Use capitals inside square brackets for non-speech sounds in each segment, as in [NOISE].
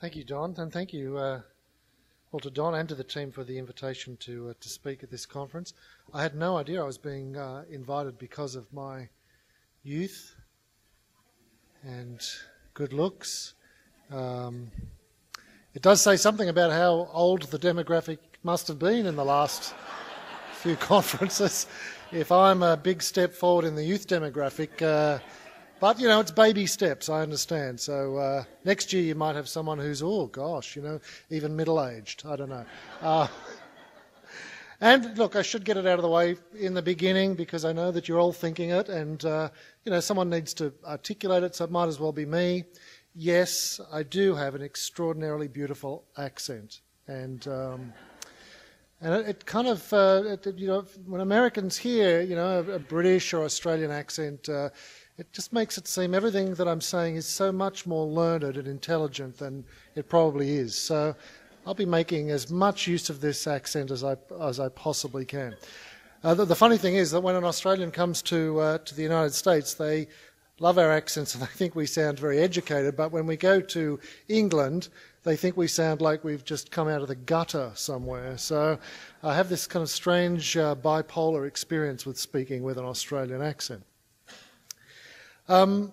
Thank you, Don, and thank you, uh, well, to Don and to the team for the invitation to uh, to speak at this conference. I had no idea I was being uh, invited because of my youth and good looks. Um, it does say something about how old the demographic must have been in the last few [LAUGHS] conferences. If I'm a big step forward in the youth demographic, uh, but you know, it's baby steps. I understand. So uh, next year you might have someone who's oh gosh, you know, even middle aged. I don't know. Uh, [LAUGHS] and look, I should get it out of the way in the beginning because I know that you're all thinking it, and uh, you know, someone needs to articulate it. So it might as well be me. Yes, I do have an extraordinarily beautiful accent, and. Um, and it, it kind of, uh, it, you know, when Americans hear, you know, a, a British or Australian accent, uh, it just makes it seem everything that I'm saying is so much more learned and intelligent than it probably is. So I'll be making as much use of this accent as I, as I possibly can. Uh, the, the, funny thing is that when an Australian comes to, uh, to the United States, they love our accents and [LAUGHS] they think we sound very educated, but when we go to England, they think we sound like we've just come out of the gutter somewhere. So I have this kind of strange uh, bipolar experience with speaking with an Australian accent. Um,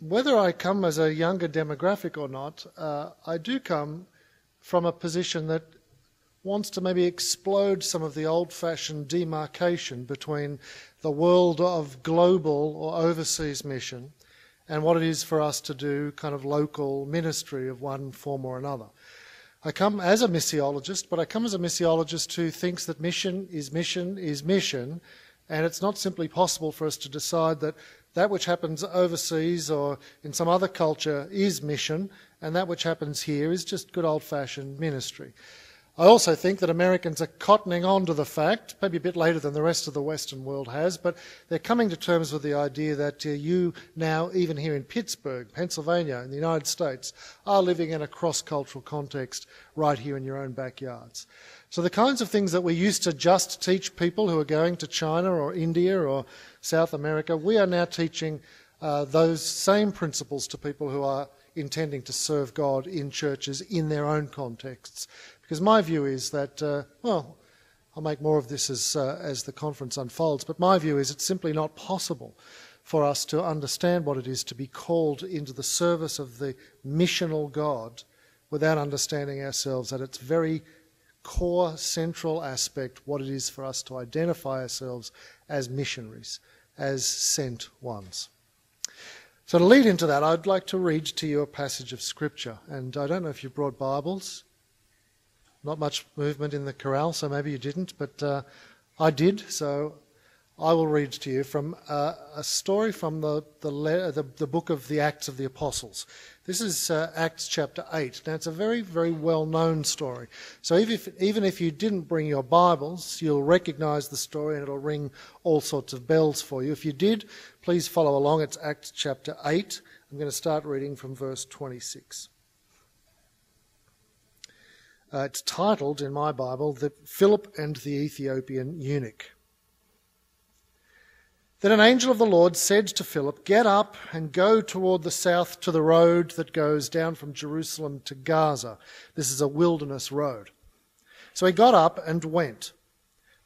whether I come as a younger demographic or not, uh, I do come from a position that wants to maybe explode some of the old fashioned demarcation between the world of global or overseas mission and what it is for us to do kind of local ministry of one form or another. I come as a missiologist, but I come as a missiologist who thinks that mission is mission is mission, and it's not simply possible for us to decide that that which happens overseas or in some other culture is mission, and that which happens here is just good old fashioned ministry. I also think that Americans are cottoning on to the fact, maybe a bit later than the rest of the Western world has, but they're coming to terms with the idea that uh, you now, even here in Pittsburgh, Pennsylvania, in the United States, are living in a cross cultural context right here in your own backyards. So the kinds of things that we used to just teach people who are going to China or India or South America, we are now teaching uh, those same principles to people who are intending to serve God in churches in their own contexts. Because my view is that, uh, well, I'll make more of this as, uh, as the conference unfolds, but my view is it's simply not possible for us to understand what it is to be called into the service of the missional God without understanding ourselves at its very core central aspect what it is for us to identify ourselves as missionaries as sent ones. So, to lead into that, I'd like to read to you a passage of Scripture. And I don't know if you brought Bibles. Not much movement in the corral, so maybe you didn't, but uh, I did. So I will read to you from uh, a story from the, the, the, the, book of the Acts of the Apostles. This is uh, Acts chapter 8. Now, it's a very, very well known story. So, even if, even if you didn't bring your Bibles, you'll recognize the story and it'll ring all sorts of bells for you. If you did, please follow along. It's Acts chapter 8. I'm going to start reading from verse 26. Uh, it's titled in my Bible, The Philip and the Ethiopian Eunuch. Then an angel of the Lord said to Philip, Get up and go toward the south to the road that goes down from Jerusalem to Gaza. This is a wilderness road. So he got up and went.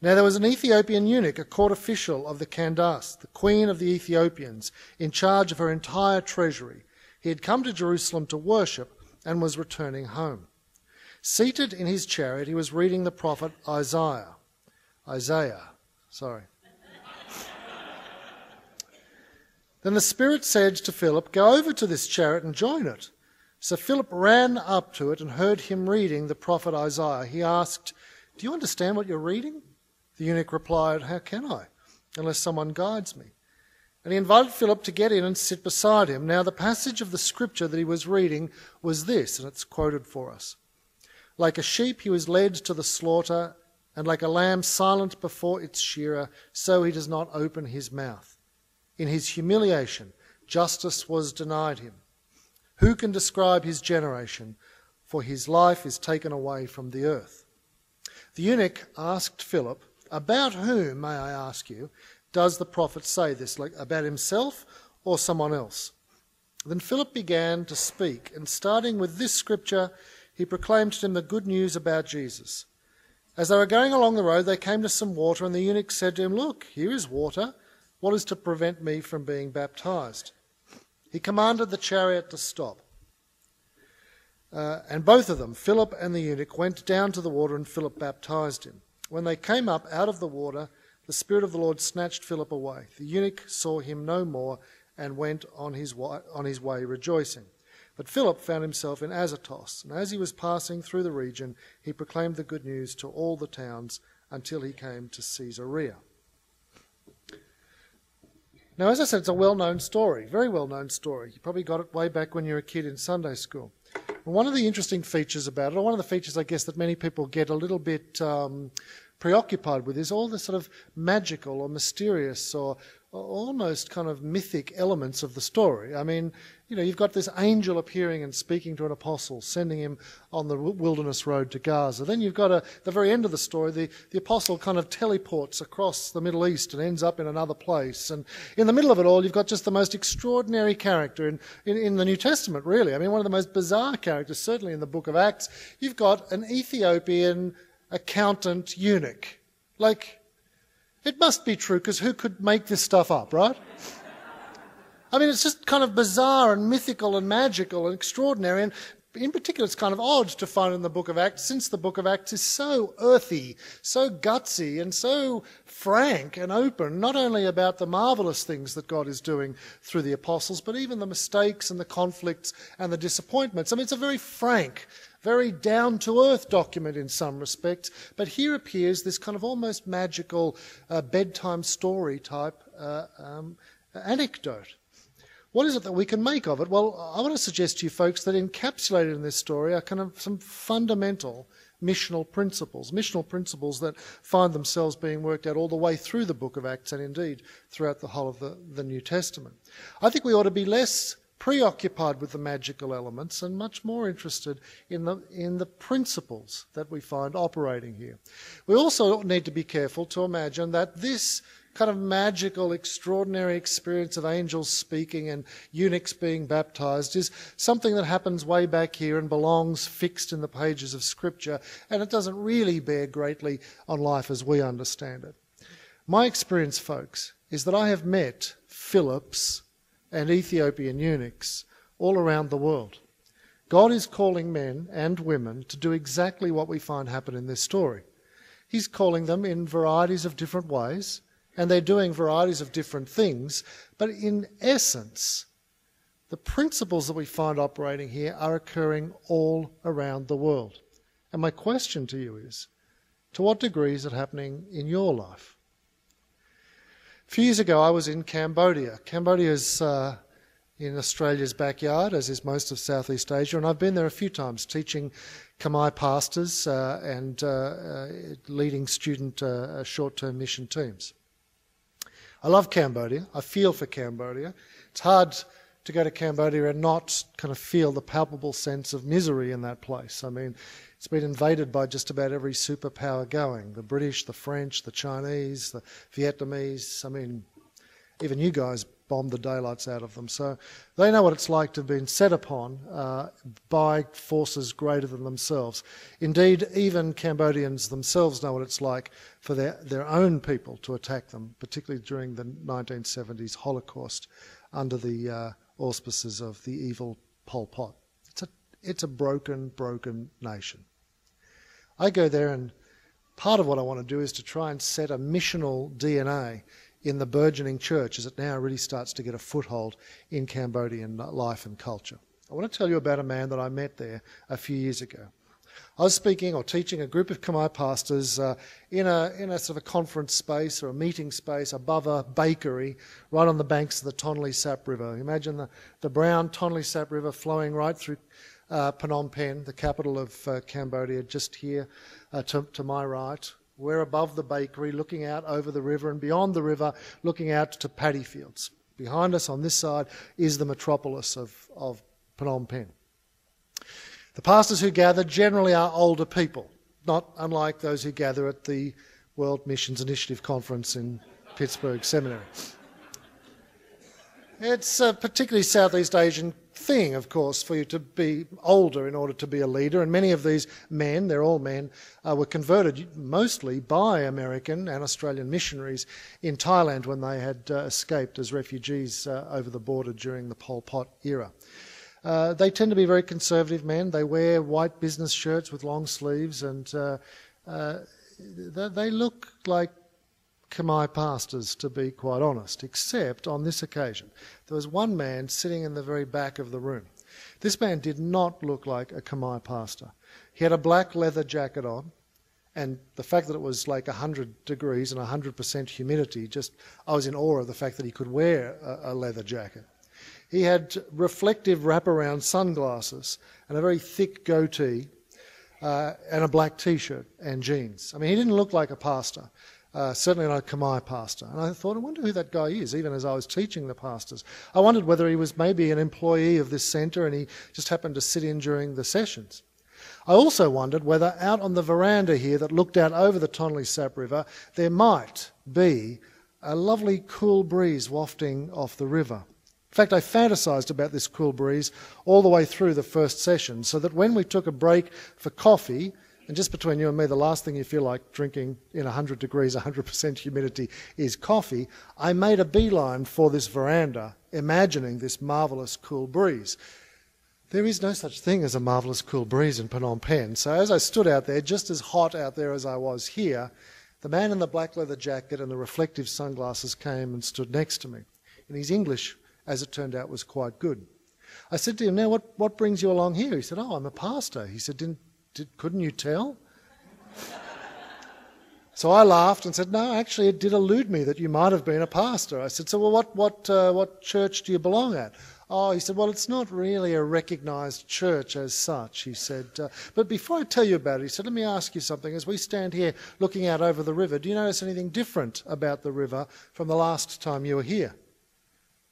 Now there was an Ethiopian eunuch, a court official of the Candace, the queen of the Ethiopians, in charge of her entire treasury. He had come to Jerusalem to worship and was returning home. Seated in his chariot, he was reading the prophet Isaiah. Isaiah, sorry. [LAUGHS] Then the Spirit said to Philip, Go over to this chariot and join it. So Philip ran up to it and heard him reading the prophet Isaiah. He asked, Do you understand what you're reading? The eunuch replied, How can I, unless someone guides me? And he invited Philip to get in and sit beside him. Now, the passage of the scripture that he was reading was this, and it's quoted for us. Like a sheep, he was led to the slaughter, and like a lamb silent before its shearer, so he does not open his mouth. In his humiliation, justice was denied him. Who can describe his generation? For his life is taken away from the earth. The eunuch asked Philip, About whom, may I ask you, does the prophet say this? Like about himself or someone else? Then Philip began to speak, and starting with this scripture, he proclaimed to them the good news about Jesus. As they were going along the road, they came to some water, and the eunuch said to him, Look, here is water. What is to prevent me from being baptized? He commanded the chariot to stop. Uh, and both of them, Philip and the eunuch, went down to the water, and Philip baptized him. When they came up out of the water, the Spirit of the Lord snatched Philip away. The eunuch saw him no more and went on his on his way rejoicing. But Philip found himself in Azotus, and as he was passing through the region, he proclaimed the good news to all the towns until he came to Caesarea. Now, as I said, it's a well known story, very well known story. You probably got it way back when you were a kid in Sunday school. And one of the interesting features about it, or one of the features I guess that many people get a little bit um, preoccupied with, is all the sort of magical or mysterious or almost kind of mythic elements of the story. I mean, you know, you've got this angel appearing and speaking to an apostle, sending him on the wilderness road to Gaza. Then you've got a, the very end of the story, the, the apostle kind of teleports across the Middle East and ends up in another place. And in the middle of it all, you've got just the most extraordinary character in, in, in the New Testament, really. I mean, one of the most bizarre characters, certainly in the book of Acts. You've got an Ethiopian accountant eunuch. Like, it must be true because who could make this stuff up, right? I mean, it's just kind of bizarre and mythical and magical and extraordinary. And in particular, it's kind of odd to find in the book of Acts, since the book of Acts is so earthy, so gutsy, and so frank and open, not only about the marvelous things that God is doing through the apostles, but even the mistakes and the conflicts and the disappointments. I mean, it's a very frank, very down to earth document in some respects, but here appears this kind of almost magical uh, bedtime story type uh, um, anecdote. What is it that we can make of it? Well, I want to suggest to you folks that encapsulated in this story are kind of some fundamental missional principles, missional principles that find themselves being worked out all the way through the book of Acts and indeed throughout the whole of the, the New Testament. I think we ought to be less preoccupied with the magical elements and much more interested in the, in the principles that we find operating here. We also need to be careful to imagine that this kind of magical, extraordinary experience of angels speaking and eunuchs being baptized is something that happens way back here and belongs fixed in the pages of Scripture, and it doesn't really bear greatly on life as we understand it. My experience, folks, is that I have met Philips and Ethiopian eunuchs all around the world. God is calling men and women to do exactly what we find happen in this story. He's calling them in varieties of different ways, and they're doing varieties of different things, but in essence, the principles that we find operating here are occurring all around the world. And my question to you is to what degree is it happening in your life? A few years ago, I was in Cambodia. Cambodia is uh, in Australia's backyard, as is most of Southeast Asia, and I've been there a few times teaching Khmer pastors uh, and uh, uh leading student uh, short term mission teams. I love Cambodia. I feel for Cambodia. It's hard to go to Cambodia and not kind of feel the palpable sense of misery in that place. I mean, it's been invaded by just about every superpower going the British, the French, the Chinese, the Vietnamese. I mean, even you guys bombed the daylights out of them. So they know what it's like to have been set upon uh, by forces greater than themselves. Indeed, even Cambodians themselves know what it's like for their, their own people to attack them, particularly during the 1970s Holocaust under the uh, auspices of the evil Pol Pot. It's a, it's a broken, broken nation. I go there, and part of what I want to do is to try and set a missional DNA in the burgeoning church as it now really starts to get a foothold in Cambodian life and culture. I want to tell you about a man that I met there a few years ago. I was speaking or teaching a group of Khmer pastors uh, in, a, in a sort of a conference space or a meeting space above a bakery right on the banks of the Tonle Sap River. Imagine the, the brown Tonle Sap River flowing right through uh, Phnom Penh, the capital of uh, Cambodia, just here uh, to, to, my right. We're above the bakery, looking out over the river, and beyond the river, looking out to paddy fields. Behind us on this side is the metropolis of, of Phnom Penh. The pastors who gather generally are older people, not unlike those who gather at the World Missions Initiative Conference in Pittsburgh Seminary. It's a particularly Southeast Asian thing, of course, for you to be older in order to be a leader. And many of these men, they're all men, uh, were converted mostly by American and Australian missionaries in Thailand when they had uh, escaped as refugees uh, over the border during the Pol Pot era. Uh, they tend to be very conservative men. They wear white business shirts with long sleeves, and uh, uh, they look like Khmer pastors, to be quite honest, except on this occasion. There was one man sitting in the very back of the room. This man did not look like a Khmer pastor. He had a black leather jacket on, and the fact that it was like 100 degrees and 100% humidity, just I was in awe of the fact that he could wear a, a leather jacket. He had reflective wraparound sunglasses and a very thick goatee uh, and a black t shirt and jeans. I mean, he didn't look like a pastor. Uh, certainly not a Khmer pastor. And I thought, I wonder who that guy is, even as I was teaching the pastors. I wondered whether he was maybe an employee of this centre and he just happened to sit in during the sessions. I also wondered whether out on the veranda here that looked out over the Tonle Sap River, there might be a lovely cool breeze wafting off the river. In fact, I fantasized about this cool breeze all the way through the first session, so that when we took a break for coffee, and just between you and me, the last thing you feel like drinking in 100 degrees, 100% humidity is coffee, I made a beeline for this veranda, imagining this marvellous cool breeze. There is no such thing as a marvellous cool breeze in Phnom Penh, so as I stood out there, just as hot out there as I was here, the man in the black leather jacket and the reflective sunglasses came and stood next to me. And his English as it turned out, was quite good. I said to him, Now, what, what brings you along here? He said, Oh, I'm a pastor. He said, Didn't, did, Couldn't you tell? so I laughed and said, No, actually, it did elude me that you might have been a pastor. I said, So, well, what, what, uh, what church do you belong at? Oh, he said, Well, it's not really a recognized church as such. He said, uh, But before I tell you about it, he said, Let me ask you something. As we stand here looking out over the river, do you notice anything different about the river from the last time you were here?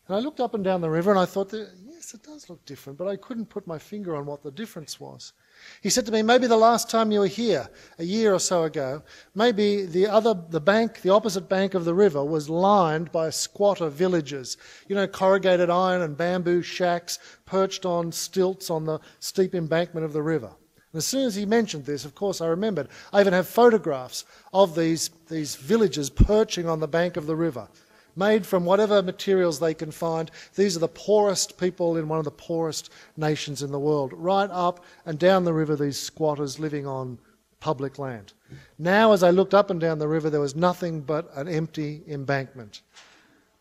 And I looked up and down the river and I thought, yes, it does look different, but I couldn't put my finger on what the difference was. He said to me, maybe the last time you were here, a year or so ago, maybe the other, the bank, the opposite bank of the river was lined by squatter villages. You know, corrugated iron and bamboo shacks perched on stilts on the steep embankment of the river. And as soon as he mentioned this, of course, I remembered. I even have photographs of these, these villages perching on the bank of the river made from whatever materials they can find. These are the poorest people in one of the poorest nations in the world. Right up and down the river, these squatters living on public land. Now, as I looked up and down the river, there was nothing but an empty embankment.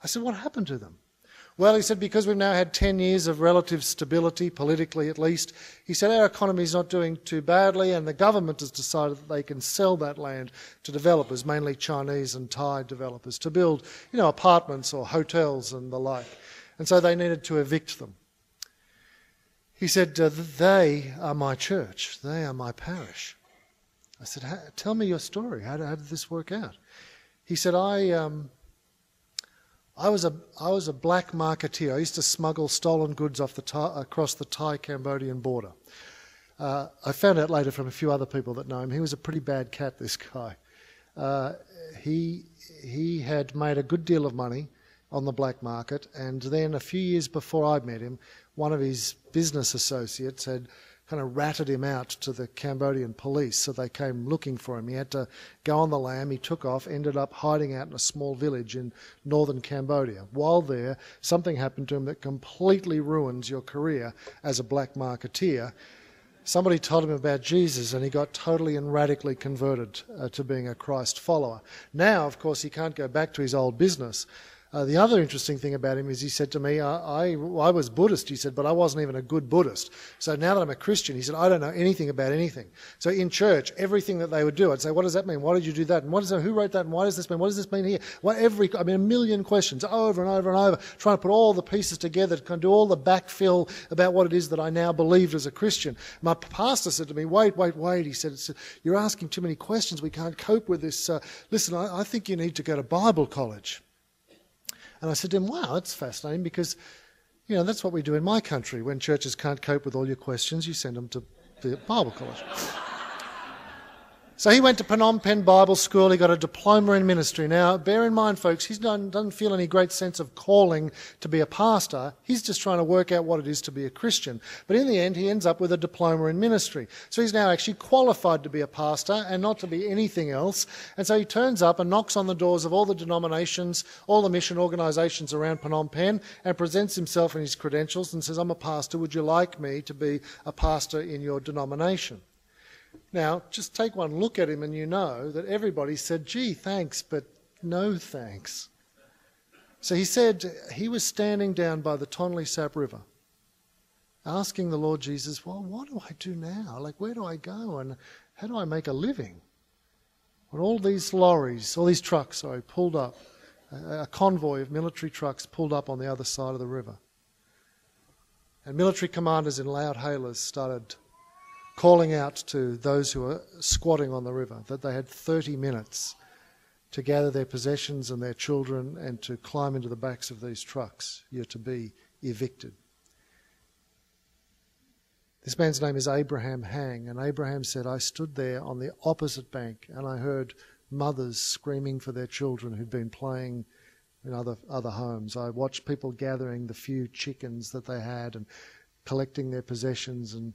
I said, What happened to them? Well, he said, because we've now had 10 years of relative stability, politically at least, he said our economy is not doing too badly, and the government has decided that they can sell that land to developers, mainly Chinese and Thai developers, to build, you know, apartments or hotels and the like. And so they needed to evict them. He said, uh, They are my church, they are my parish. I said, Tell me your story. How did, how did this work out? He said, I. Um, I was a I was a black marketeer. I used to smuggle stolen goods off the Thai, across the Thai-Cambodian border. Uh, I found out later from a few other people that know him. He was a pretty bad cat. This guy. Uh, he he had made a good deal of money on the black market, and then a few years before I met him, one of his business associates had kind of ratted him out to the Cambodian police, so they came looking for him. He had to go on the lam. He took off, ended up hiding out in a small village in northern Cambodia. While there, something happened to him that completely ruins your career as a black marketeer. Somebody told him about Jesus and he got totally and radically converted uh, to being a Christ follower. Now, of course, he can't go back to his old business. Uh, the other interesting thing about him is he said to me, I, I, I, was Buddhist, he said, but I wasn't even a good Buddhist. So now that I'm a Christian, he said, I don't know anything about anything. So in church, everything that they would do, I'd say, what does that mean? Why did you do that? And what is that? Who wrote that? And why does this mean? What does this mean here? What every, I mean, a million questions over and over and over, trying to put all the pieces together to kind of do all the backfill about what it is that I now believed as a Christian. My pastor said to me, wait, wait, wait. He said, you're asking too many questions. We can't cope with this. Uh, listen, I, I think you need to go to Bible college. And I said to him, wow, that's fascinating because, you know, that's what we do in my country. When churches can't cope with all your questions, you send them to the Bible college. So he went to Phnom Penh Bible School. He got a diploma in ministry. Now, bear in mind, folks, he doesn't feel any great sense of calling to be a pastor. He's just trying to work out what it is to be a Christian. But in the end, he ends up with a diploma in ministry. So he's now actually qualified to be a pastor and not to be anything else. And so he turns up and knocks on the doors of all the denominations, all the mission organizations around Phnom Penh, and presents himself and his credentials and says, I'm a pastor. Would you like me to be a pastor in your denomination? Now, just take one look at him and you know that everybody said, gee, thanks, but no thanks. So he said he was standing down by the Tonle Sap River asking the Lord Jesus, well, what do I do now? Like, where do I go and how do I make a living? When all these lorries, all these trucks, sorry, pulled up, a convoy of military trucks pulled up on the other side of the river. And military commanders in loud hailers started calling out to those who were squatting on the river that they had 30 minutes to gather their possessions and their children and to climb into the backs of these trucks. You're to be evicted. This man's name is Abraham Hang, and Abraham said, I stood there on the opposite bank and I heard mothers screaming for their children who'd been playing in other, other homes. I watched people gathering the few chickens that they had and collecting their possessions and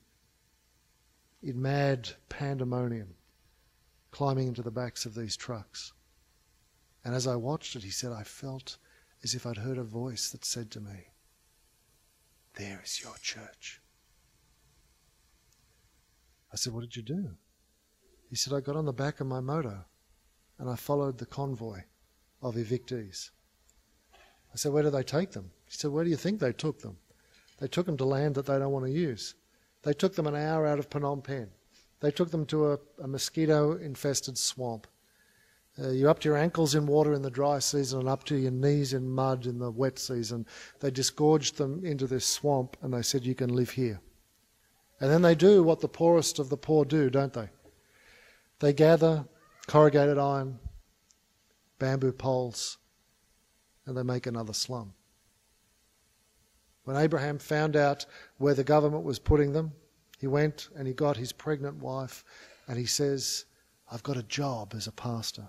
in mad pandemonium, climbing into the backs of these trucks. And as I watched it, he said, I felt as if I'd heard a voice that said to me, There is your church. I said, What did you do? He said, I got on the back of my motor and I followed the convoy of evictees. I said, Where do they take them? He said, Where do you think they took them? They took them to land that they don't want to use. They took them an hour out of Phnom Penh. They took them to a, a mosquito infested swamp. Uh, you're up to your ankles in water in the dry season and up to your knees in mud in the wet season. They disgorged them into this swamp and they said, You can live here. And then they do what the poorest of the poor do, don't they? They gather corrugated iron, bamboo poles, and they make another slum. When Abraham found out where the government was putting them, he went and he got his pregnant wife and he says, I've got a job as a pastor.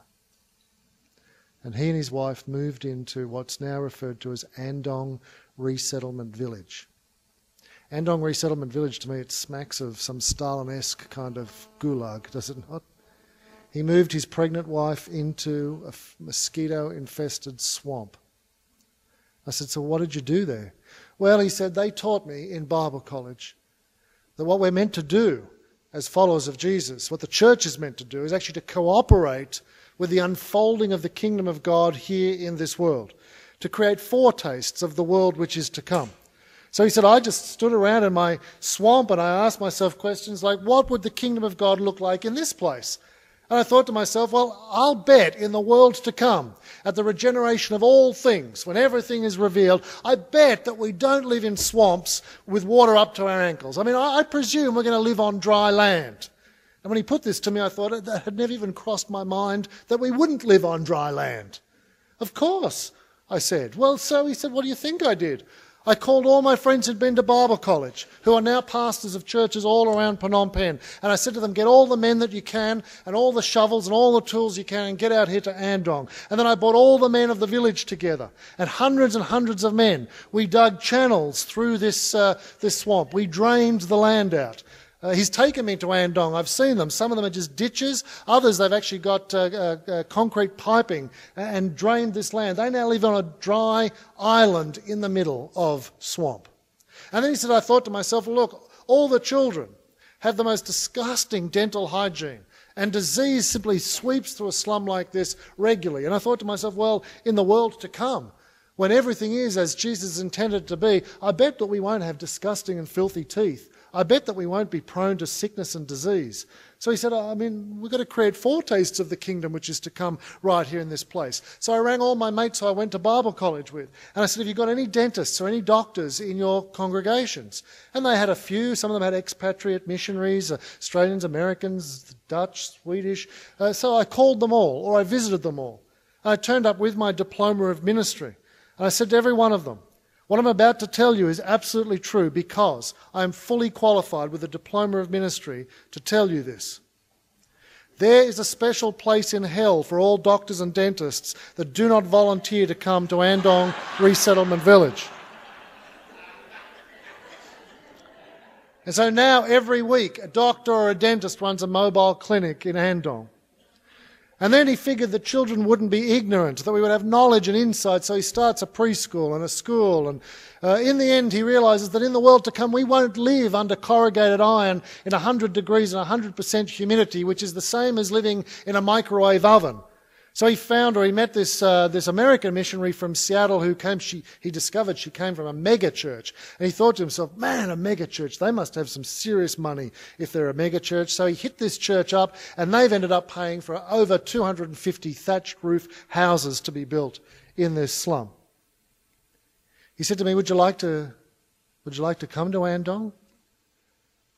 And he and his wife moved into what's now referred to as Andong Resettlement Village. Andong Resettlement Village, to me, it smacks of some Stalin-esque kind of gulag, [LAUGHS] does it not? He moved his pregnant wife into a mosquito-infested swamp. I said, so what did you do there? Well, he said, they taught me in Bible college that what we're meant to do as followers of Jesus, what the church is meant to do, is actually to cooperate with the unfolding of the kingdom of God here in this world, to create foretastes of the world which is to come. So he said, I just stood around in my swamp and I asked myself questions like, what would the kingdom of God look like in this place? And I thought to myself, well, I'll bet in the world to come, at the regeneration of all things, when everything is revealed, I bet that we don't live in swamps with water up to our ankles. I mean, I, I presume we're going to live on dry land. And when he put this to me, I thought that had never even crossed my mind that we wouldn't live on dry land. Of course, I said. Well, so he said, what do you think I did? I called all my friends who'd been to Bible college, who are now pastors of churches all around Phnom Penh, and I said to them, get all the men that you can, and all the shovels and all the tools you can, and get out here to Andong. And then I brought all the men of the village together, and hundreds and hundreds of men. We dug channels through this, uh, this swamp. We drained the land out. Uh, he's taken me to Andong. I've seen them. Some of them are just ditches. Others, they've actually got uh, uh, uh concrete piping and drained this land. They now live on a dry island in the middle of swamp. And then he said, I thought to myself, look, all the children have the most disgusting dental hygiene. And disease simply sweeps through a slum like this regularly. And I thought to myself, well, in the world to come, when everything is as Jesus intended it to be, I bet that we won't have disgusting and filthy teeth I bet that we won't be prone to sickness and disease. So he said, I mean, we've got to create foretastes of the kingdom which is to come right here in this place. So I rang all my mates I went to Bible college with. And I said, Have you got any dentists or any doctors in your congregations? And they had a few. Some of them had expatriate missionaries, Australians, Americans, Dutch, Swedish. Uh, so I called them all, or I visited them all. And I turned up with my diploma of ministry. And I said to every one of them, what I'm about to tell you is absolutely true because I am fully qualified with a diploma of ministry to tell you this. There is a special place in hell for all doctors and dentists that do not volunteer to come to Andong Resettlement Village. And so now every week a doctor or a dentist runs a mobile clinic in Andong. And then he figured that children wouldn't be ignorant, that we would have knowledge and insight. So he starts a preschool and a school. And uh, in the end, he realizes that in the world to come, we won't live under corrugated iron in 100 degrees and 100% humidity, which is the same as living in a microwave oven. So he found, or he met this, uh, this American missionary from Seattle who came, she, he discovered she came from a mega church. And he thought to himself, man, a mega church, they must have some serious money if they're a mega church. So he hit this church up and they've ended up paying for over 250 thatched roof houses to be built in this slum. He said to me, would you like to, would you like to come to Andong?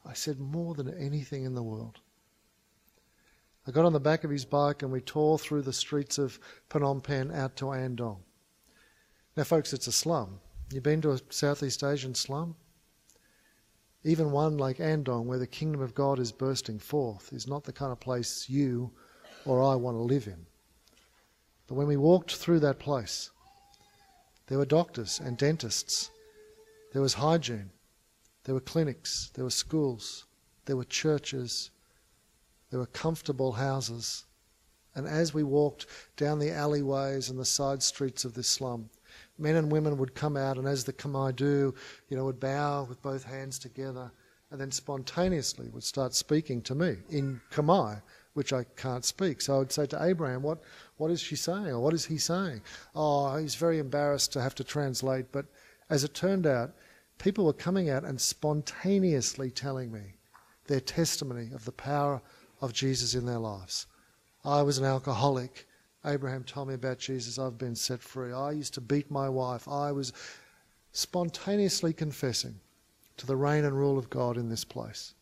I said, more than anything in the world. I got on the back of his bike and we tore through the streets of Phnom Penh out to Andong. Now, folks, it's a slum. You've been to a Southeast Asian slum? Even one like Andong, where the kingdom of God is bursting forth, is not the kind of place you or I want to live in. But when we walked through that place, there were doctors and dentists, there was hygiene, there were clinics, there were schools, there were churches, there were comfortable houses. And as we walked down the alleyways and the side streets of this slum, men and women would come out, and as the Khmer do, you know, would bow with both hands together, and then spontaneously would start speaking to me in Khmer, which I can't speak. So I would say to Abraham, what, what is she saying? Or what is he saying? Oh, he's very embarrassed to have to translate. But as it turned out, people were coming out and spontaneously telling me their testimony of the power of Jesus in their lives. I was an alcoholic. Abraham told me about Jesus. I've been set free. I used to beat my wife. I was spontaneously confessing to the reign and rule of God in this place.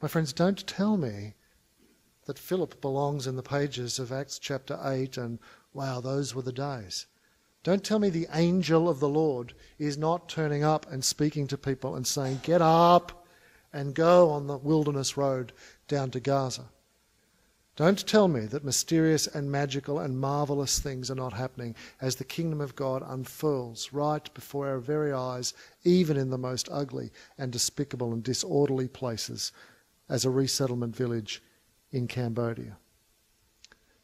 My friends, don't tell me that Philip belongs in the pages of Acts chapter 8 and wow, those were the days. Don't tell me the angel of the Lord is not turning up and speaking to people and saying, Get up and go on the wilderness road down to Gaza. Don't tell me that mysterious and magical and marvelous things are not happening as the kingdom of God unfurls right before our very eyes, even in the most ugly and despicable and disorderly places, as a resettlement village in Cambodia.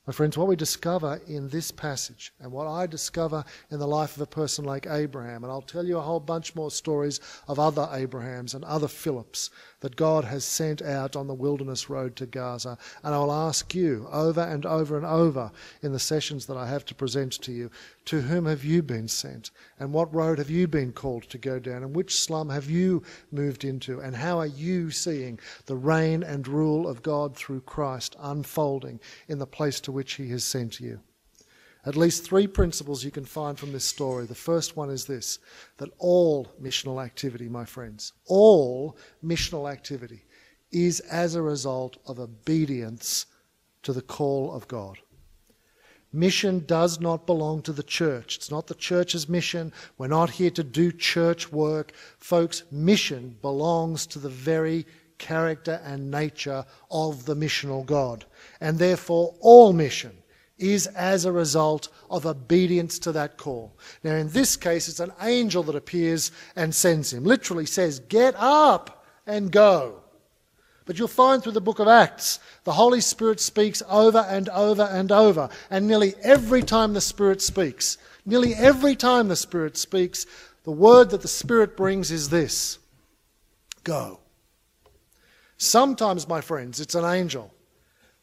My friends, what we discover in this passage and what I discover in the life of a person like Abraham, and I'll tell you a whole bunch more stories of other Abrahams and other Philips that God has sent out on the wilderness road to Gaza. And I will ask you over and over and over in the sessions that I have to present to you to whom have you been sent? And what road have you been called to go down? And which slum have you moved into? And how are you seeing the reign and rule of God through Christ unfolding in the place to which He has sent you? At least three principles you can find from this story. The first one is this that all missional activity, my friends, all missional activity is as a result of obedience to the call of God. Mission does not belong to the church. It's not the church's mission. We're not here to do church work. Folks, mission belongs to the very character and nature of the missional God. And therefore, all mission is as a result of obedience to that call. Now, in this case, it's an angel that appears and sends him. Literally says, Get up and go. But you'll find through the book of Acts, the Holy Spirit speaks over and over and over. And nearly every time the Spirit speaks, nearly every time the Spirit speaks, the word that the Spirit brings is this go. Sometimes, my friends, it's an angel.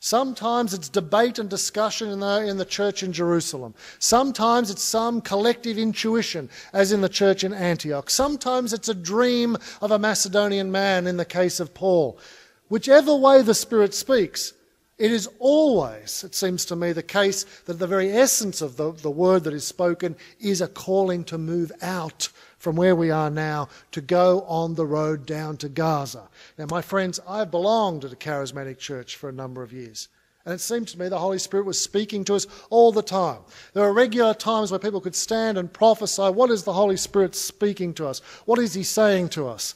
Sometimes it's debate and discussion in the, in the church in Jerusalem. Sometimes it's some collective intuition, as in the church in Antioch. Sometimes it's a dream of a Macedonian man in the case of Paul. Whichever way the Spirit speaks, it is always, it seems to me, the case that the very essence of the, the word that is spoken is a calling to move out from where we are now to go on the road down to Gaza. Now, my friends, I've belonged to a charismatic church for a number of years. And it seemed to me the Holy Spirit was speaking to us all the time. There were regular times where people could stand and prophesy, What is the Holy Spirit speaking to us? What is He saying to us?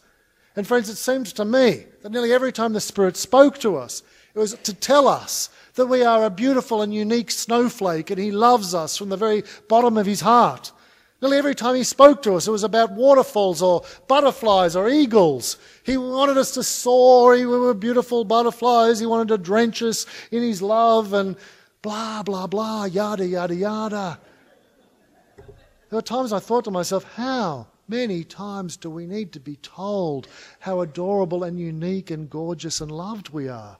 And friends, it seems to me that nearly every time the Spirit spoke to us, It was to tell us that we are a beautiful and unique snowflake and He loves us from the very bottom of His heart. Nearly every time He spoke to us, it was about waterfalls or butterflies or eagles. He wanted us to soar. We were beautiful butterflies. He wanted to drench us in His love and blah, blah, blah, yada, yada, yada. There were times I thought to myself, how many times do we need to be told how adorable and unique and gorgeous and loved we are?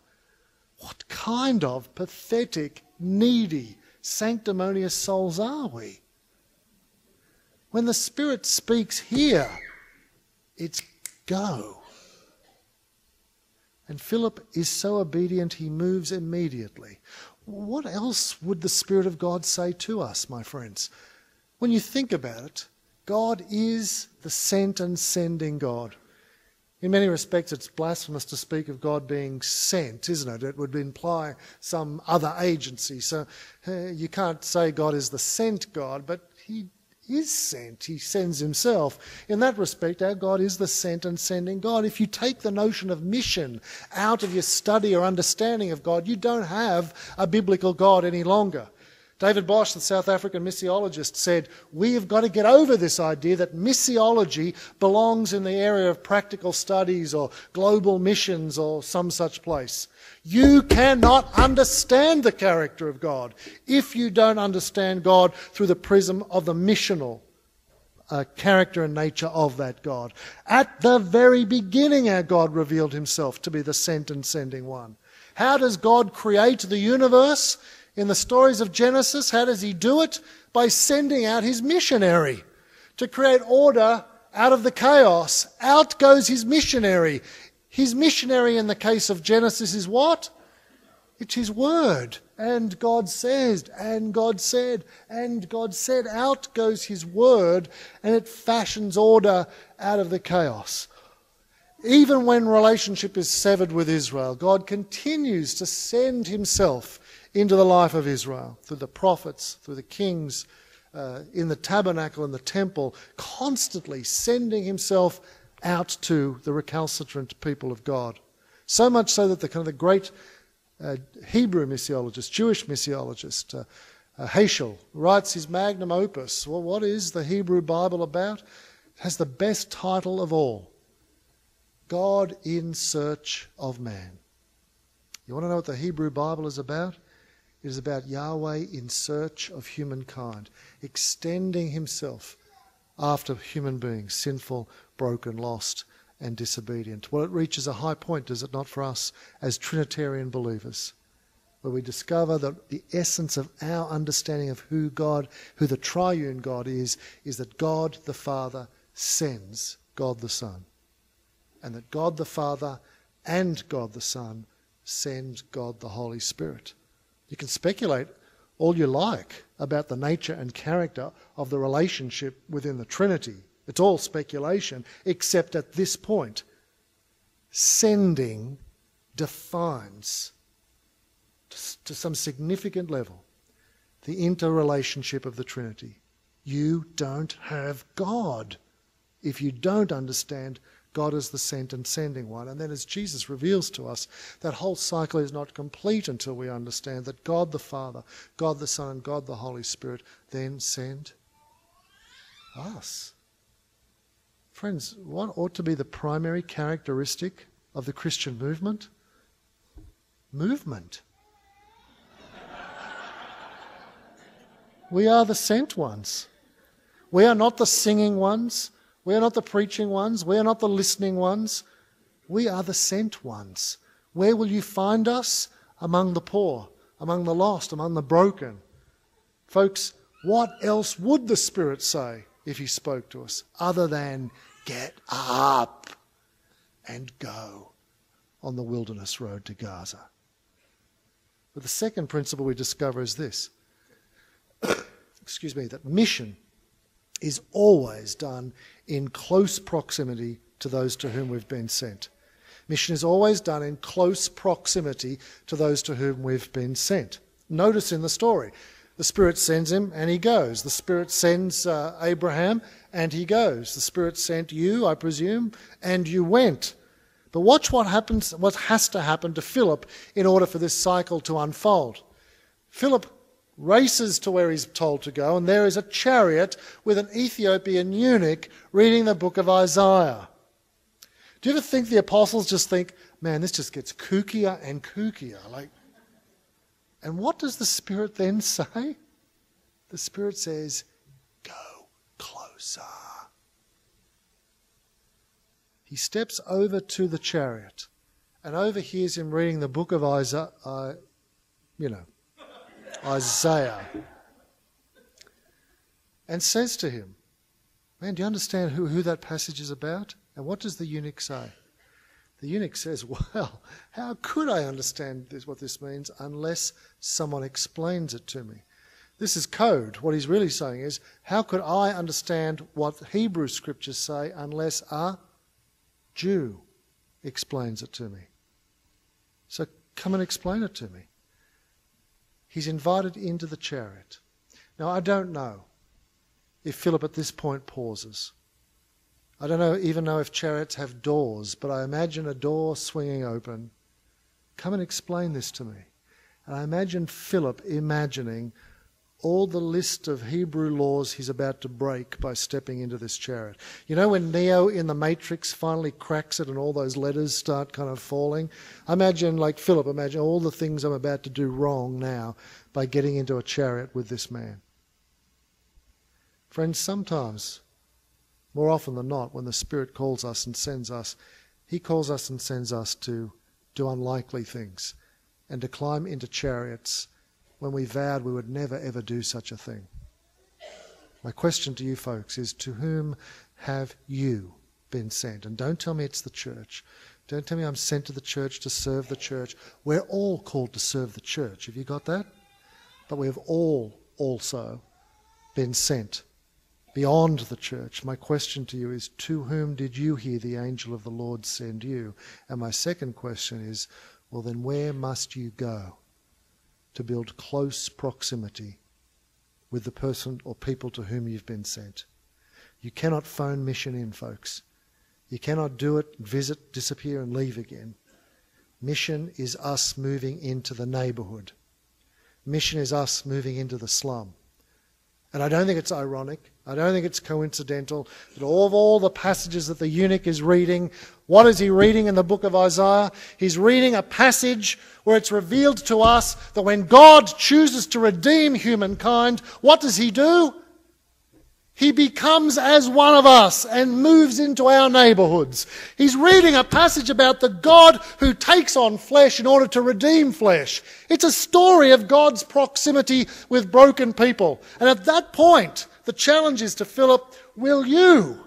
What kind of pathetic, needy, sanctimonious souls are we? When the Spirit speaks here, it's go. And Philip is so obedient he moves immediately. What else would the Spirit of God say to us, my friends? When you think about it, God is the sent and sending God. In many respects, it's blasphemous to speak of God being sent, isn't it? It would imply some other agency. So uh, you can't say God is the sent God, but He is sent. He sends Himself. In that respect, our God is the sent and sending God. If you take the notion of mission out of your study or understanding of God, you don't have a biblical God any longer. David Bosch, the South African missiologist, said, We have got to get over this idea that missiology belongs in the area of practical studies or global missions or some such place. You cannot understand the character of God if you don't understand God through the prism of the missional uh, character and nature of that God. At the very beginning, our God revealed himself to be the sent and sending one. How does God create the universe? In the stories of Genesis, how does he do it? By sending out his missionary to create order out of the chaos. Out goes his missionary. His missionary in the case of Genesis is what? It's his word. And God says, and God said, and God said. Out goes his word, and it fashions order out of the chaos. Even when relationship is severed with Israel, God continues to send himself into the life of Israel through the prophets, through the kings, uh, in the tabernacle and the temple, constantly sending himself out to the recalcitrant people of God. So much so that the kind of the great uh, Hebrew missiologist, Jewish missiologist, uh, uh, Heschel, writes his magnum opus. Well, what is the Hebrew Bible about? It has the best title of all God in Search of Man. You want to know what the Hebrew Bible is about? It is about Yahweh in search of humankind, extending himself after human beings, sinful, broken, lost, and disobedient. Well, it reaches a high point, does it not, for us as Trinitarian believers, where we discover that the essence of our understanding of who God, who the triune God is, is that God the Father sends God the Son. And that God the Father and God the Son send God the Holy Spirit. You can speculate all you like about the nature and character of the relationship within the Trinity. It's all speculation, except at this point. Sending defines to some significant level the interrelationship of the Trinity. You don't have God if you don't understand God is the sent and sending one. And then, as Jesus reveals to us, that whole cycle is not complete until we understand that God the Father, God the Son, and God the Holy Spirit then send us. Friends, what ought to be the primary characteristic of the Christian movement? Movement. we are the sent ones. We are not the singing ones. We are not the preaching ones. We are not the listening ones. We are the sent ones. Where will you find us? Among the poor, among the lost, among the broken. Folks, what else would the Spirit say if He spoke to us other than get up and go on the wilderness road to Gaza? But the second principle we discover is this [COUGHS] excuse me, that mission is always done in close proximity to those to whom we've been sent. Mission is always done in close proximity to those to whom we've been sent. Notice in the story, the Spirit sends him and he goes. The Spirit sends uh, Abraham and he goes. The Spirit sent you, I presume, and you went. But watch what happens, what has to happen to Philip in order for this cycle to unfold. Philip races to where he's told to go, and there is a chariot with an Ethiopian eunuch reading the book of Isaiah. Do you ever think the apostles just think, man, this just gets kookier and kookier? Like, and what does the Spirit then [LAUGHS] say? The Spirit says, go closer. He steps over to the chariot and overhears him reading the book of Isaiah, uh, you know, Isaiah, and says to him, Man, do you understand who, who that passage is about? And what does the eunuch say? The eunuch says, [LAUGHS] Well, how could I understand this, what this means unless someone explains it to me? This is code. What he's really saying is, How could I understand what Hebrew scriptures say unless a Jew explains it to me. So come and explain it to me. He's invited into the chariot. Now, I don't know if Philip at this point pauses. I don't know, even know if chariots have doors, but I imagine a door swinging open. Come and explain this to me. And I imagine Philip imagining all the list of Hebrew laws he's about to break by stepping into this chariot. You know when Neo in the Matrix finally cracks it and all those letters start kind of falling? Imagine, like Philip, imagine all the things I'm about to do wrong now by getting into a chariot with this man. Friends, sometimes, more often than not, when the Spirit calls us and sends us, He calls us and sends us to do unlikely things and to climb into chariots when we vowed we would never ever do such a thing. My question to you folks is to whom have you been sent? And don't tell me it's the church. Don't tell me I'm sent to the church to serve the church. We're all called to serve the church. Have you got that? But we have all also been sent beyond the church. My question to you is to whom did you hear the angel of the Lord send you? And my second question is well, then where must you go? To build close proximity with the person or people to whom you've been sent. You cannot phone mission in, folks. You cannot do it, visit, disappear, and leave again. Mission is us moving into the neighbourhood. Mission is us moving into the slum. And I don't think it's ironic. I don't think it's coincidental that all of all the passages that the eunuch is reading, what is he reading in the book of Isaiah? He's reading a passage where it's revealed to us that when God chooses to redeem humankind, what does he do? He becomes as one of us and moves into our neighborhoods. He's reading a passage about the God who takes on flesh in order to redeem flesh. It's a story of God's proximity with broken people. And at that point, the challenge is to Philip, will you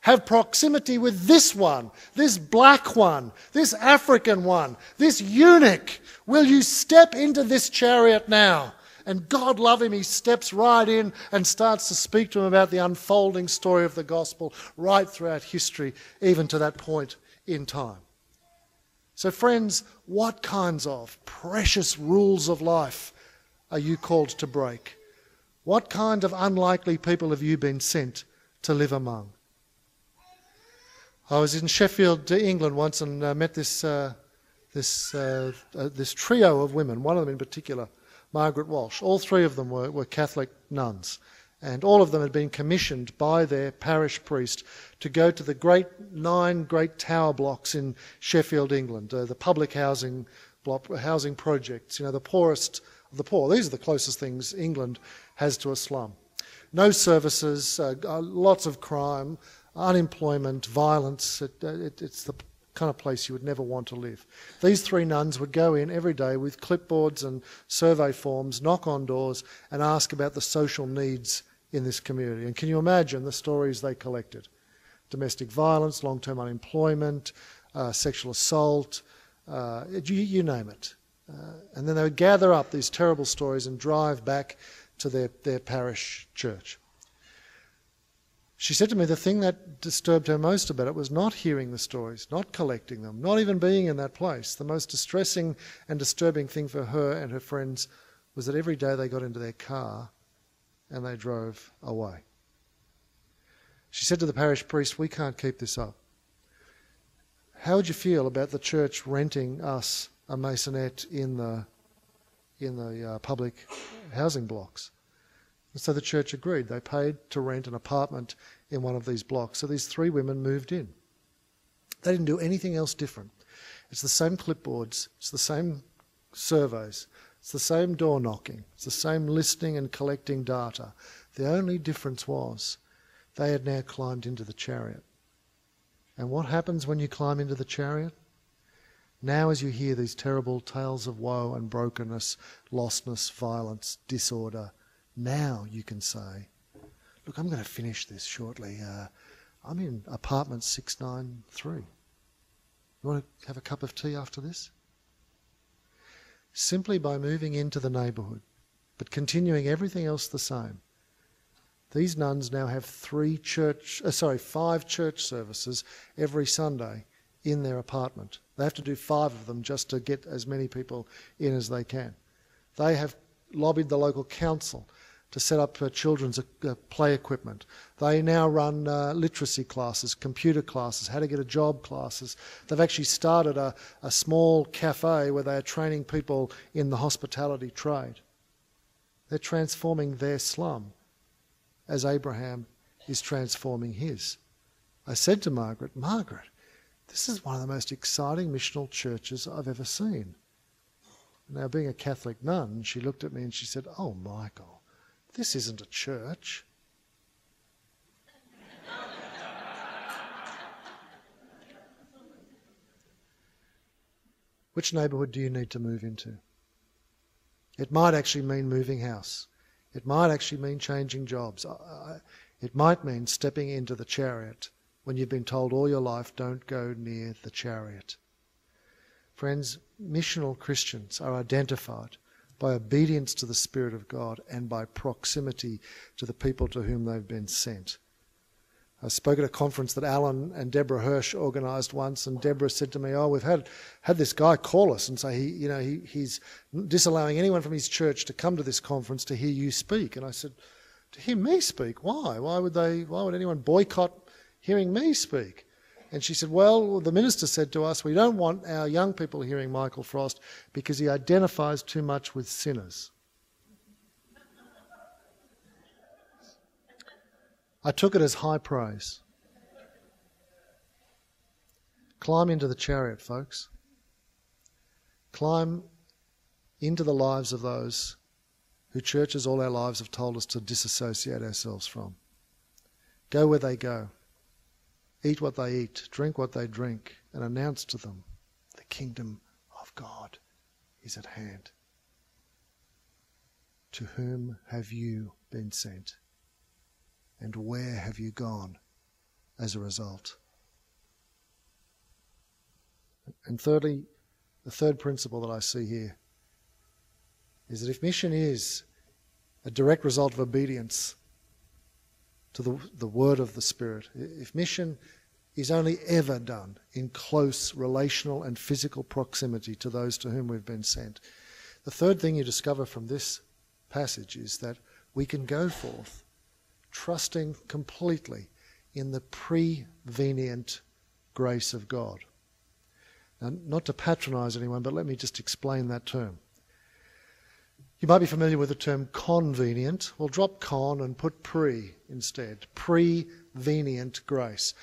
have proximity with this one, this black one, this African one, this eunuch? Will you step into this chariot now? And God love him, he steps right in and starts to speak to him about the unfolding story of the gospel right throughout history, even to that point in time. So, friends, what kinds of precious rules of life are you called to break? What kind of unlikely people have you been sent to live among? I was in Sheffield, England once and uh, met this, uh, this, uh, uh this trio of women, one of them in particular Margaret Walsh. All three of them were, were Catholic nuns. And all of them had been commissioned by their parish priest to go to the great nine great tower blocks in Sheffield, England, uh, the public housing block, housing projects, you know, the poorest of the poor. These are the closest things England has to a slum. No services, uh, lots of crime, unemployment, violence. It, it, it's the kind of place you would never want to live. These three nuns would go in every day with clipboards and survey forms, knock on doors, and ask about the social needs in this community. And can you imagine the stories they collected? Domestic violence, long term unemployment, uh, sexual assault, uh, you, you, name it. Uh, and then they would gather up these terrible stories and drive back to their, their parish church. She said to me the thing that disturbed her most about it was not hearing the stories, not collecting them, not even being in that place. The most distressing and disturbing thing for her and her friends was that every day they got into their car and they drove away. She said to the parish priest, We can't keep this up. how would you feel about the church renting us a maisonette in the in the uh, public housing blocks? And so the church agreed. They paid to rent an apartment in one of these blocks. So these three women moved in. They didn't do anything else different. It's the same clipboards, it's the same surveys, it's the same door knocking, it's the same listening and collecting data. The only difference was they had now climbed into the chariot. And what happens when you climb into the chariot? Now, as you hear these terrible tales of woe and brokenness, lostness, violence, disorder, now you can say, Look, I'm going to finish this shortly. Uh, I'm in apartment 693. You want to have a cup of tea after this? Simply by moving into the neighbourhood, but continuing everything else the same. These nuns now have three church, uh, sorry, five church services every Sunday in their apartment. They have to do five of them just to get as many people in as they can. They have lobbied the local council to set up uh, children's uh, play equipment. They now run uh, literacy classes, computer classes, how to get a job classes. They've actually started a, a small cafe where they are training people in the hospitality trade. They're transforming their slum as Abraham is transforming his. I said to Margaret, Margaret, this is one of the most exciting missional churches I've ever seen. Now, being a Catholic nun, she looked at me and she said, Oh, Michael, this isn't a church. Which neighbourhood do you need to move into? It might actually mean moving house. It might actually mean changing jobs. It might mean stepping into the chariot when you've been told all your life, don't go near the chariot. Friends, missional Christians are identified by obedience to the Spirit of God and by proximity to the people to whom they've been sent. I spoke at a conference that Alan and Deborah Hirsch organised once, and Deborah said to me, "Oh, we've had had this guy call us and say he, you know, he, he's disallowing anyone from his church to come to this conference to hear you speak." And I said, "To hear me speak? Why? Why would they? Why would anyone boycott hearing me speak?" And she said, Well, the minister said to us, we don't want our young people hearing Michael Frost because he identifies too much with sinners. I took it as high praise. Climb into the chariot, folks. Climb into the lives of those who churches all our lives have told us to disassociate ourselves from. Go where they go eat what they eat, drink what they drink, and announce to them the kingdom of God is at hand. To whom have you been sent? And where have you gone as a result? And thirdly, the third principle that I see here is that if mission is a direct result of obedience, to the, the word of the Spirit. If mission is only ever done in close relational and physical proximity to those to whom we've been sent. The third thing you discover from this passage is that we can go forth trusting completely in the prevenient grace of God. Now, not to patronize anyone, but let me just explain that term. You might be familiar with the term convenient. Well, drop con and put pre instead. Prevenient grace.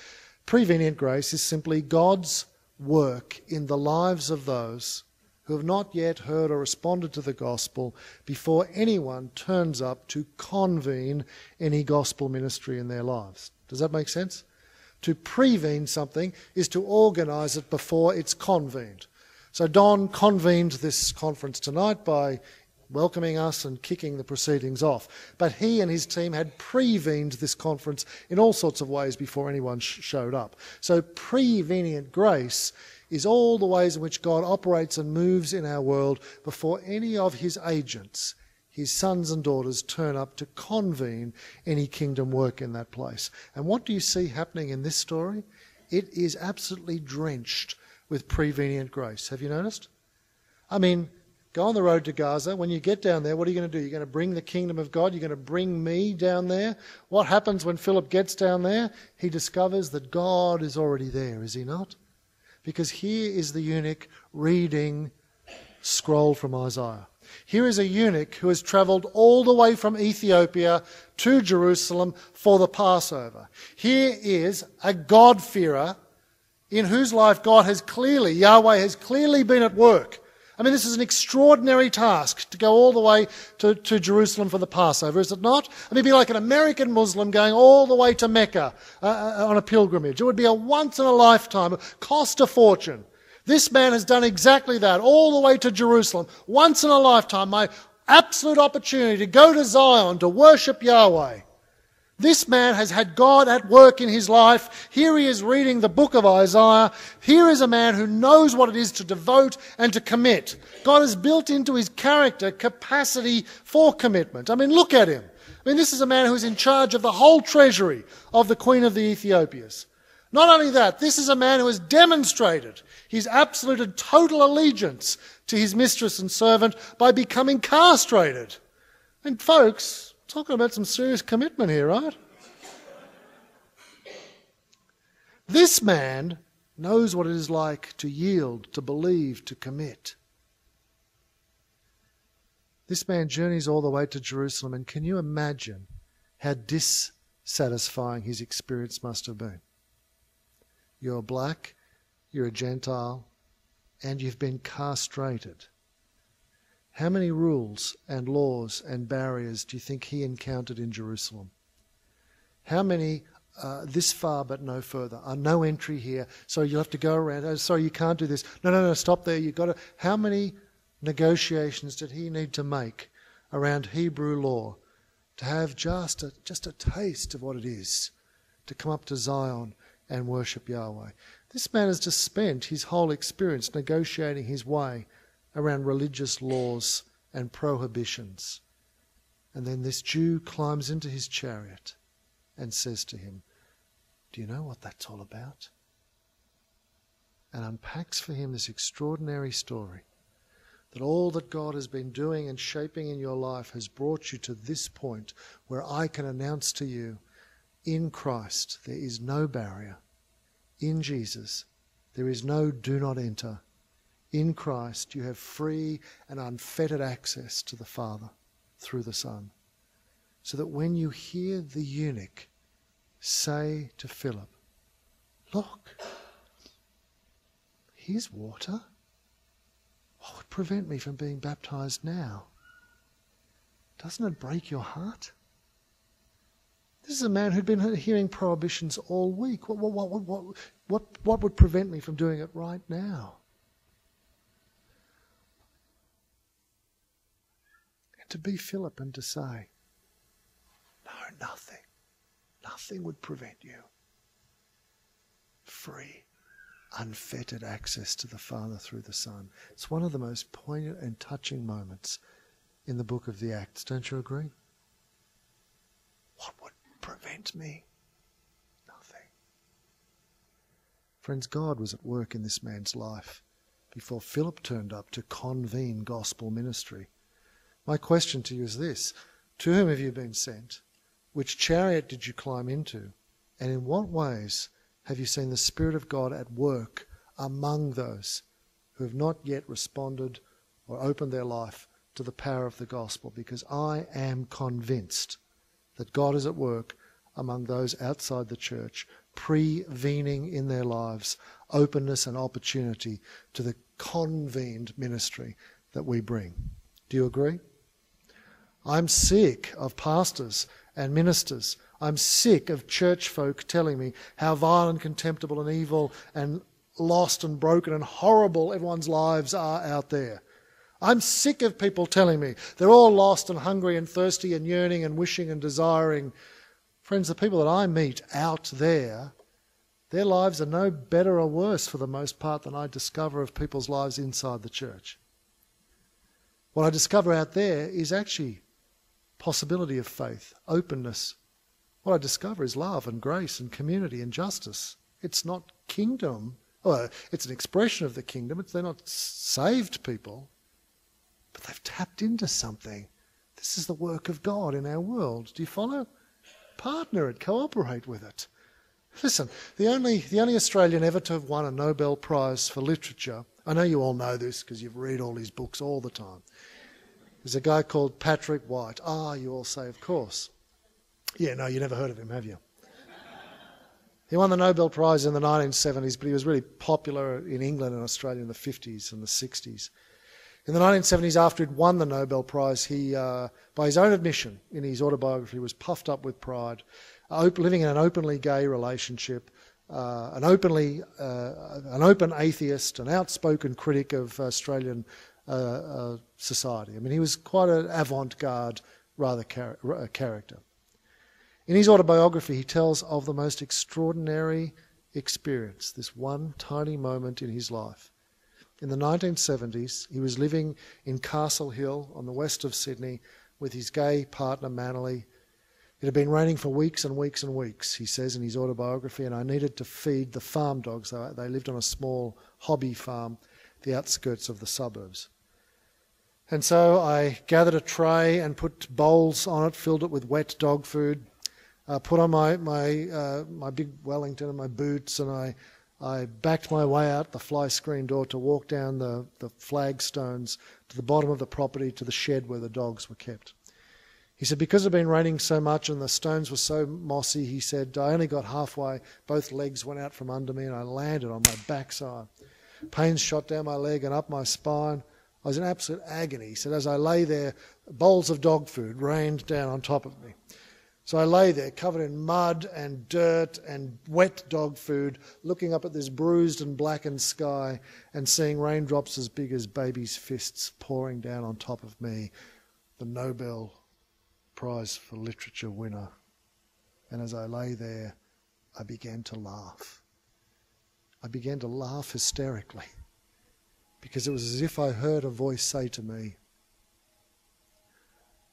Prevenient grace is simply God's work in the lives of those who have not yet heard or responded to the gospel before anyone turns up to convene any gospel ministry in their lives. Does that make sense? To prevene something is to organize it before it's convened. So Don convened this conference tonight by welcoming us and kicking the proceedings off. But he and his team had prevened this conference in all sorts of ways before anyone sh- showed up. So prevenient grace is all the ways in which God operates and moves in our world before any of his agents, his sons and daughters, turn up to convene any kingdom work in that place. And what do you see happening in this story? It is absolutely drenched with prevenient grace. Have you noticed? I mean, Go on the road to Gaza. When you get down there, what are you going to do? You're going to bring the kingdom of God. You're going to bring me down there. What happens when Philip gets down there? He discovers that God is already there, is he not? Because here is the eunuch reading scroll from Isaiah. Here is a eunuch who has travelled all the way from Ethiopia to Jerusalem for the Passover. Here is a God-fearer in whose life God has clearly, Yahweh has clearly been at work. I mean, this is an extraordinary task to go all the way to, to Jerusalem for the Passover, is it not? I mean, it'd be like an American Muslim going all the way to Mecca uh, uh on a pilgrimage. It would be a once in a lifetime, cost a fortune. This man has done exactly that, all the way to Jerusalem, once in a lifetime, my absolute opportunity to go to Zion to worship Yahweh. This man has had God at work in his life. Here he is reading the book of Isaiah. Here is a man who knows what it is to devote and to commit. God has built into his character capacity for commitment. I mean, look at him. I mean, this is a man who's in charge of the whole treasury of the Queen of the Ethiopias. Not only that, this is a man who has demonstrated his absolute and total allegiance to his mistress and servant by becoming castrated. And folks, Talking about some serious commitment here, right? This man knows what it is like to yield, to believe, to commit. This man journeys all the way to Jerusalem, and can you imagine how dissatisfying his experience must have been? You're black, you're a Gentile, and you've been castrated. How many rules and laws and barriers do you think he encountered in Jerusalem? How many uh, this far but no further? Uh, no entry here. So you'll have to go around. Oh, sorry, you can't do this. No, no, no, stop there. You've got to. How many negotiations did he need to make around Hebrew law to have just a, just a taste of what it is to come up to Zion and worship Yahweh? This man has just spent his whole experience negotiating his way around religious laws and prohibitions. And then this Jew climbs into his chariot and says to him, Do you know what that's all about? And unpacks for him this extraordinary story that all that God has been doing and shaping in your life has brought you to this point where I can announce to you in Christ there is no barrier. In Jesus there is no do not enter in Christ, you have free and unfettered access to the Father through the Son. So that when you hear the eunuch say to Philip, Look, here's water. What would prevent me from being baptized now? Doesn't it break your heart? This is a man who'd been hearing prohibitions all week. What, what, what, what, what, what would prevent me from doing it right now? To be Philip and to say, No, nothing. Nothing would prevent you. Free, unfettered access to the Father through the Son. It's one of the most poignant and touching moments in the book of the Acts. Don't you agree? What would prevent me? Nothing. Friends, God was at work in this man's life before Philip turned up to convene gospel ministry. My question to you is this To whom have you been sent? Which chariot did you climb into? And in what ways have you seen the Spirit of God at work among those who have not yet responded or opened their life to the power of the gospel? Because I am convinced that God is at work among those outside the church, prevening in their lives openness and opportunity to the convened ministry that we bring. Do you agree? I'm sick of pastors and ministers. I'm sick of church folk telling me how vile and contemptible and evil and lost and broken and horrible everyone's lives are out there. I'm sick of people telling me they're all lost and hungry and thirsty and yearning and wishing and desiring. Friends, the people that I meet out there, their lives are no better or worse for the most part than I discover of people's lives inside the church. What I discover out there is actually possibility of faith, openness. What I discover is love and grace and community and justice. It's not kingdom. Well, it's an expression of the kingdom. It's, they're not saved people, but they've tapped into something. This is the work of God in our world. Do you follow? Partner it, cooperate with it. Listen, the only, the only Australian ever to have won a Nobel Prize for literature, I know you all know this because you've read all his books all the time, is a guy called Patrick White. Ah, you all say, of course. Yeah, no, you never heard of him, have you? He won the Nobel Prize in the 1970s, but he was really popular in England and Australia in the 50s and the 60s. In the 1970s, after he'd won the Nobel Prize, he, uh, by his own admission in his autobiography, was puffed up with pride, living in an openly gay relationship, uh, an openly, uh, an open atheist, an outspoken critic of Australian uh, society. I mean, he was quite an avant-garde, rather char- character. In his autobiography, he tells of the most extraordinary experience, this one tiny moment in his life. In the 1970s, he was living in Castle Hill on the west of Sydney with his gay partner Manoly. It had been raining for weeks and weeks and weeks, he says in his autobiography, and I needed to feed the farm dogs. They lived on a small hobby farm, the outskirts of the suburbs. And so I gathered a tray and put bowls on it, filled it with wet dog food, uh, put on my my uh, my big Wellington and my boots, and I I backed my way out the fly screen door to walk down the, the flagstones to the bottom of the property to the shed where the dogs were kept. He said, because it had been raining so much and the stones were so mossy, he said, I only got halfway. Both legs went out from under me and I landed on my backside. Pains shot down my leg and up my spine. I was in absolute agony. He said, as I lay there, bowls of dog food rained down on top of me. So I lay there covered in mud and dirt and wet dog food, looking up at this bruised and blackened sky and seeing raindrops as big as babies' fists pouring down on top of me, the Nobel Prize for Literature winner. And as I lay there, I began to laugh. I began to laugh hysterically [LAUGHS] because it was as if I heard a voice say to me,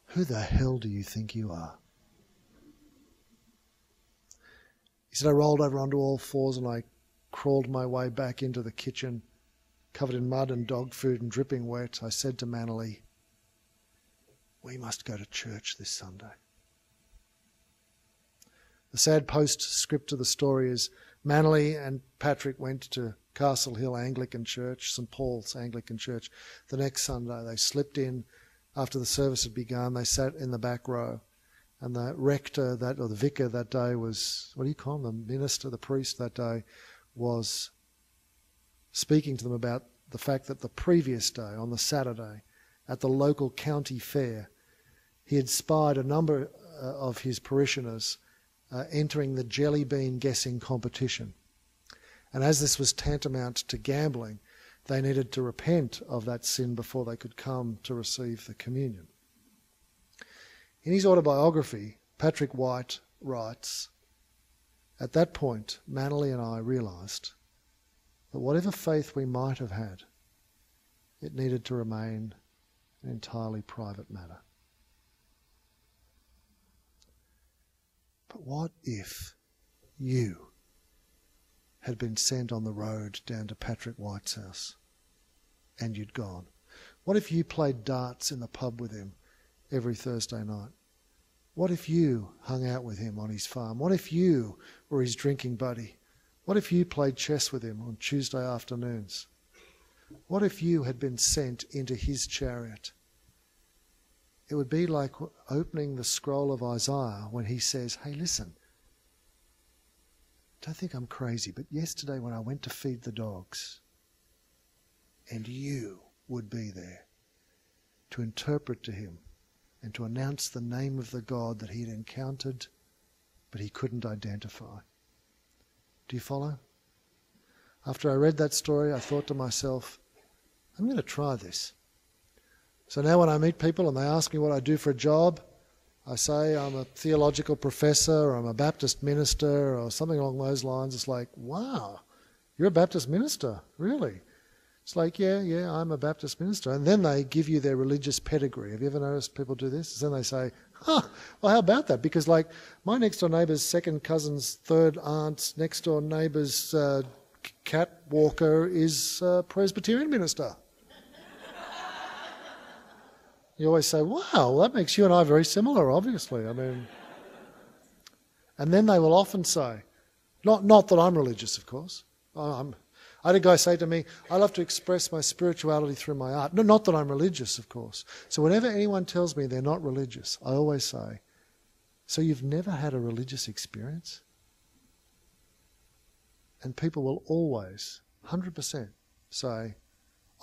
Who the hell do you think you are? He said, I rolled over onto all fours and I crawled my way back into the kitchen, covered in mud and dog food and dripping wet. I said to Manoly, We must go to church this Sunday. The sad postscript to the story is Manoly and Patrick went to Castle Hill Anglican Church, St Paul's Anglican Church, the next Sunday. They slipped in after the service had begun. They sat in the back row. And the rector that, or the vicar that day was, what do you call him? The minister, the priest that day was speaking to them about the fact that the previous day, on the Saturday, at the local county fair, he had spied a number uh, of his parishioners uh, entering the jelly bean guessing competition. And as this was tantamount to gambling, they needed to repent of that sin before they could come to receive the communion. In his autobiography, Patrick White writes, At that point, Manoly and I realised that whatever faith we might have had, it needed to remain an entirely private matter. But what if you had been sent on the road down to Patrick White's house and you'd gone? What if you played darts in the pub with him every Thursday night? What if you hung out with him on his farm? What if you were his drinking buddy? What if you played chess with him on Tuesday afternoons? What if you had been sent into his chariot? It would be like opening the scroll of Isaiah when he says, Hey, listen, don't think I'm crazy, but yesterday when I went to feed the dogs, and you would be there to interpret to him and to announce the name of the God that he had encountered but he couldn't identify. Do you follow? After I read that story, I thought to myself, I'm going to try this. So now when I meet people and they ask me what I do for a job, I say I'm a theological professor or I'm a Baptist minister or something along those lines. It's like, wow, you're a Baptist minister, really? It's like, yeah, yeah, I'm a Baptist minister. And then they give you their religious pedigree. Have you ever noticed people do this? And then they say, huh, well, how about that? Because, like, my next door neighbour's second cousin's third aunt's next door neighbour's uh, cat walker is a Presbyterian minister. You always say, wow, that makes you and I very similar, obviously. I mean, and then they will often say, Not, not that I'm religious, of course. I'm, I had a guy say to me, I love to express my spirituality through my art. No, not that I'm religious, of course. So whenever anyone tells me they're not religious, I always say, So you've never had a religious experience? And people will always, 100%, say,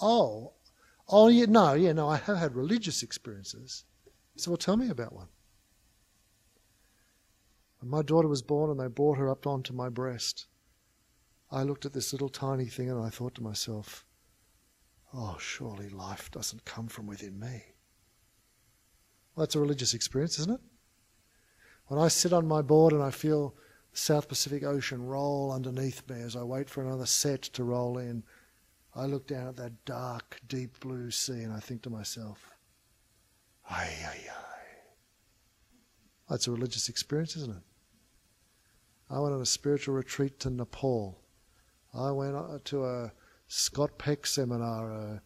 Oh, oh, yeah, no, yeah, no, I have had religious experiences. So, well, tell me about one. When my daughter was born and they brought her up onto my breast, I looked at this little tiny thing and I thought to myself, oh, surely life doesn't come from within me. Well, that's a religious experience, isn't it? When I sit on my board and I feel the South Pacific Ocean roll underneath me as I wait for another set to roll in, I look down at that dark, deep blue sea and I think to myself, ay, ay, ay. That's a religious experience, isn't it? I went on a spiritual retreat to Nepal I went to a Scott Peck seminar, a,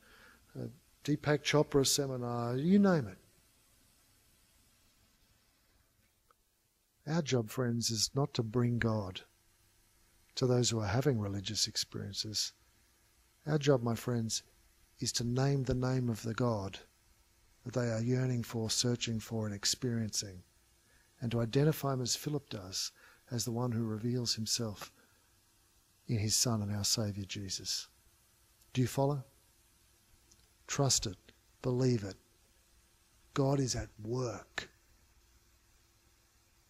a Deepak Chopra seminar, you name it. Our job, friends, is not to bring God to those who are having religious experiences. Our job, my friends, is to name the name of the God that they are yearning for, searching for, and experiencing, and to identify him as Philip does, as the one who reveals himself in his Son and our Saviour Jesus. Do you follow? Trust it, believe it. God is at work.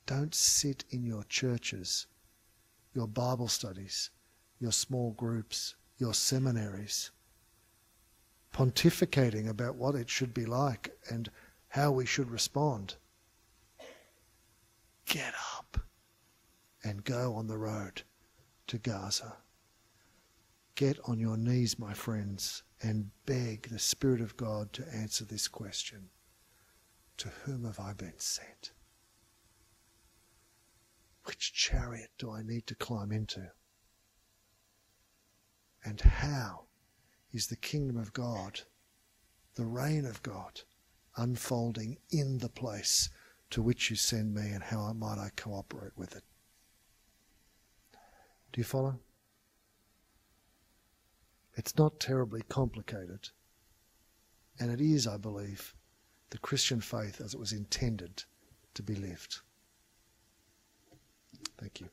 Don't sit in your churches, your Bible studies, your small groups, your seminaries, pontificating about what it should be like and how we should respond. Get up and go on the road to Gaza. Get on your knees, my friends, and beg the Spirit of God to answer this question To whom have I been sent? Which chariot do I need to climb into? And how is the kingdom of God, the reign of God, unfolding in the place to which you send me, and how might I cooperate with it? Do you follow? It's not terribly complicated. And it is, I believe, the Christian faith as it was intended to be lived. Thank you.